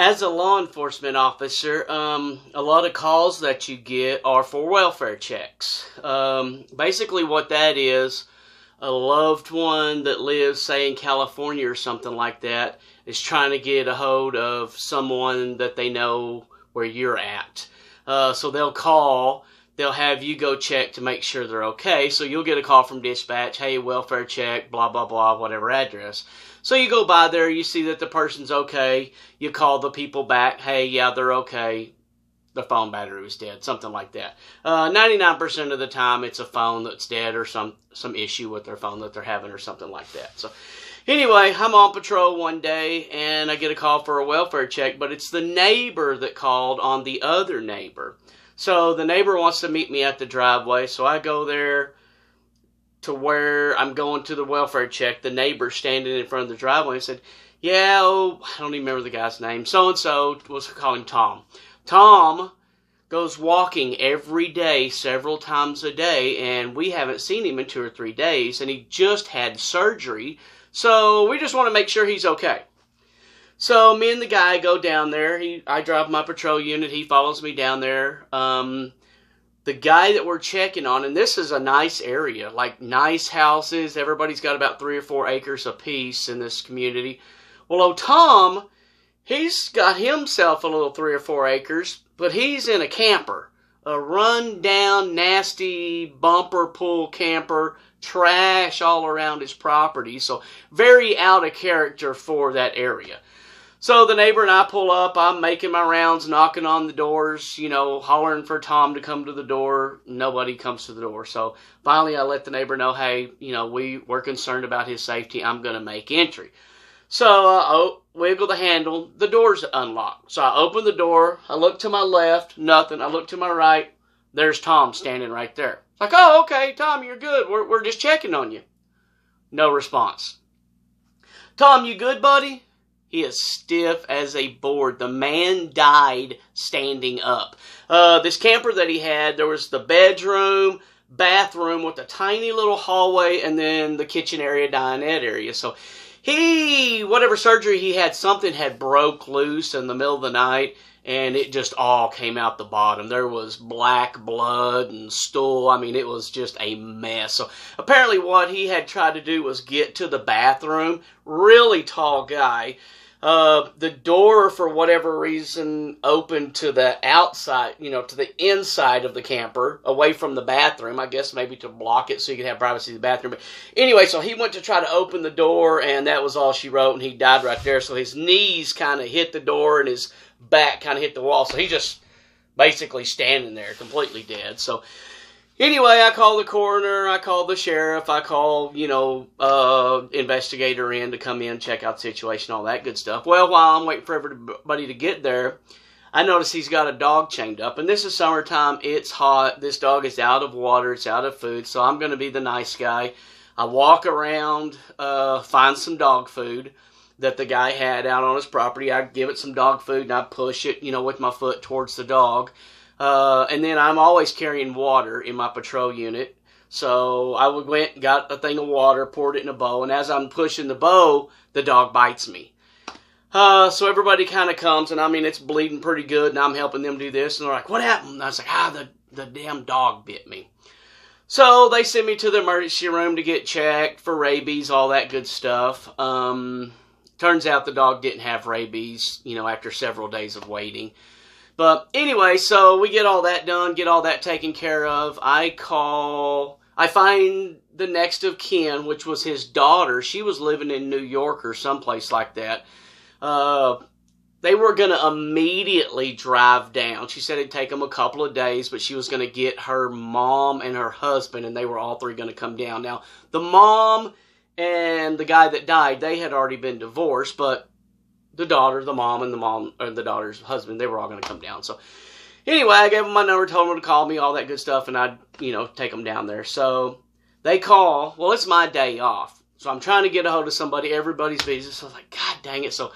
as a law enforcement officer, um, a lot of calls that you get are for welfare checks. Um, basically, what that is, a loved one that lives, say, in California or something like that, is trying to get a hold of someone that they know where you're at. Uh, so they'll call, they'll have you go check to make sure they're okay. So you'll get a call from dispatch, hey, welfare check, blah, blah, blah, whatever address. So you go by there, you see that the person's okay, you call the people back, hey, yeah, they're okay, the phone battery was dead, something like that. Uh, 99% of the time, it's a phone that's dead or some, some issue with their phone that they're having or something like that. So anyway, I'm on patrol one day and I get a call for a welfare check, but it's the neighbor that called on the other neighbor. So the neighbor wants to meet me at the driveway, so I go there to where I'm going to the welfare check, the neighbor standing in front of the driveway and said, Yeah, oh, I don't even remember the guy's name. So and so was calling Tom. Tom goes walking every day, several times a day, and we haven't seen him in two or three days, and he just had surgery. So we just want to make sure he's okay. So me and the guy go down there. He, I drive my patrol unit. He follows me down there. Um, the guy that we're checking on, and this is a nice area, like nice houses. Everybody's got about three or four acres apiece in this community. Well, oh, Tom, he's got himself a little three or four acres, but he's in a camper, a run down, nasty bumper pull camper, trash all around his property. So, very out of character for that area. So the neighbor and I pull up. I'm making my rounds, knocking on the doors, you know, hollering for Tom to come to the door. Nobody comes to the door. So finally, I let the neighbor know, hey, you know, we we're concerned about his safety. I'm going to make entry. So I oh, wiggle the handle. The door's unlocked. So I open the door. I look to my left, nothing. I look to my right. There's Tom standing right there. Like, oh, okay, Tom, you're good. We're we're just checking on you. No response. Tom, you good, buddy? He is stiff as a board. The man died standing up. Uh, this camper that he had, there was the bedroom, bathroom with a tiny little hallway, and then the kitchen area, dinette area. So he, whatever surgery he had, something had broke loose in the middle of the night, and it just all came out the bottom. There was black blood and stool. I mean, it was just a mess. So apparently, what he had tried to do was get to the bathroom. Really tall guy uh, the door, for whatever reason, opened to the outside, you know, to the inside of the camper, away from the bathroom. I guess maybe to block it so you could have privacy in the bathroom. But anyway, so he went to try to open the door, and that was all she wrote, and he died right there. So his knees kind of hit the door, and his back kind of hit the wall. So he just basically standing there, completely dead. So Anyway, I call the coroner, I call the sheriff, I call, you know, uh, investigator in to come in, check out the situation, all that good stuff. Well, while I'm waiting for everybody to get there, I notice he's got a dog chained up. And this is summertime, it's hot, this dog is out of water, it's out of food, so I'm going to be the nice guy. I walk around, uh, find some dog food that the guy had out on his property. I give it some dog food and I push it, you know, with my foot towards the dog. Uh, and then I'm always carrying water in my patrol unit. So I went, got a thing of water, poured it in a bowl, and as I'm pushing the bowl, the dog bites me. Uh, so everybody kind of comes, and I mean, it's bleeding pretty good, and I'm helping them do this, and they're like, what happened? And I was like, ah, the, the damn dog bit me. So they send me to the emergency room to get checked for rabies, all that good stuff. Um, turns out the dog didn't have rabies, you know, after several days of waiting. But anyway, so we get all that done, get all that taken care of. I call, I find the next of kin, which was his daughter. She was living in New York or someplace like that. Uh, they were going to immediately drive down. She said it'd take them a couple of days, but she was going to get her mom and her husband, and they were all three going to come down. Now, the mom and the guy that died, they had already been divorced, but the daughter, the mom, and the mom or the daughter's husband, they were all going to come down. So anyway, I gave them my number, told them to call me, all that good stuff, and I'd you know take them down there. So they call. Well, it's my day off, so I'm trying to get a hold of somebody. Everybody's busy, so I was like, God dang it! So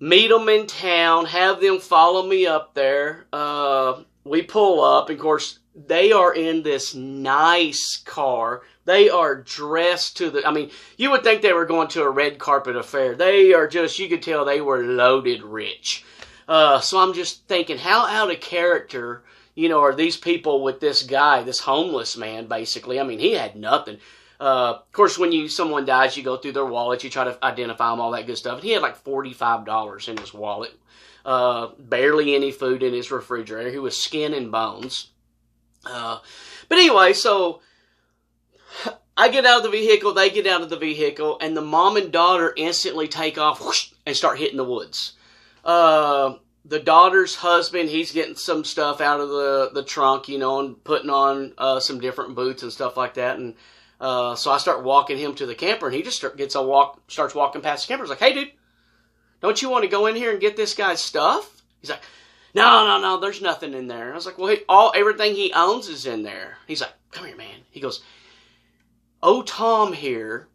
meet them in town, have them follow me up there. Uh, we pull up, of course they are in this nice car. They are dressed to the. I mean, you would think they were going to a red carpet affair. They are just. You could tell they were loaded rich. Uh, so I'm just thinking, how out of character, you know, are these people with this guy, this homeless man, basically? I mean, he had nothing. Uh, of course, when you someone dies, you go through their wallet, you try to identify them, all that good stuff. And he had like forty five dollars in his wallet, uh, barely any food in his refrigerator. He was skin and bones. Uh, but anyway, so I get out of the vehicle, they get out of the vehicle, and the mom and daughter instantly take off whoosh, and start hitting the woods. Uh, the daughter's husband, he's getting some stuff out of the, the trunk, you know, and putting on uh, some different boots and stuff like that. And uh, so I start walking him to the camper, and he just start, gets a walk, starts walking past the camper. He's like, "Hey, dude, don't you want to go in here and get this guy's stuff?" He's like, "No, no, no, there's nothing in there." I was like, "Well, he, all everything he owns is in there." He's like, "Come here, man." He goes, "Oh, Tom here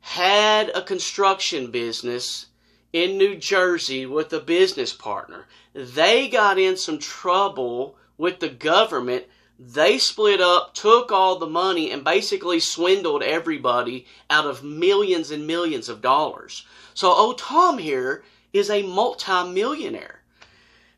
had a construction business." In New Jersey with a business partner. They got in some trouble with the government they split up, took all the money, and basically swindled everybody out of millions and millions of dollars. So, oh, Tom here is a multimillionaire.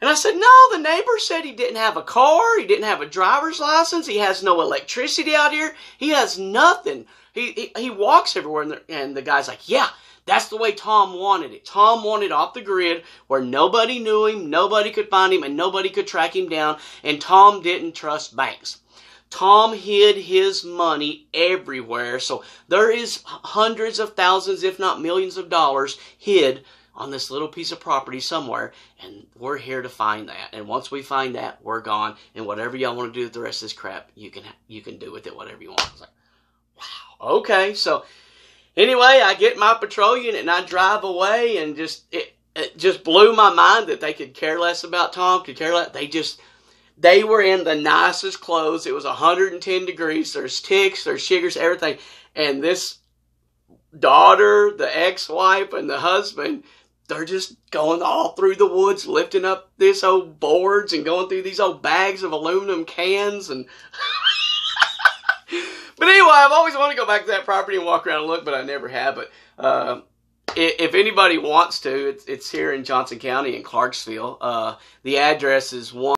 And I said, no, the neighbor said he didn't have a car, he didn't have a driver's license, he has no electricity out here, he has nothing. He, he, he walks everywhere, and the, and the guy's like, yeah, that's the way Tom wanted it. Tom wanted off the grid where nobody knew him, nobody could find him, and nobody could track him down, and Tom didn't trust banks. Tom hid his money everywhere, so there is hundreds of thousands, if not millions of dollars hid on this little piece of property somewhere, and we're here to find that. And once we find that, we're gone. And whatever y'all want to do with the rest of this crap, you can you can do with it whatever you want. Like, wow, okay, so Anyway, I get my patrol unit and I drive away, and just it, it just blew my mind that they could care less about Tom. Could care less. They just they were in the nicest clothes. It was 110 degrees. There's ticks, there's chiggers, everything. And this daughter, the ex-wife, and the husband, they're just going all through the woods, lifting up this old boards and going through these old bags of aluminum cans and. But anyway, I've always wanted to go back to that property and walk around and look, but I never have. But uh, if anybody wants to, it's, it's here in Johnson County in Clarksville. Uh, the address is one.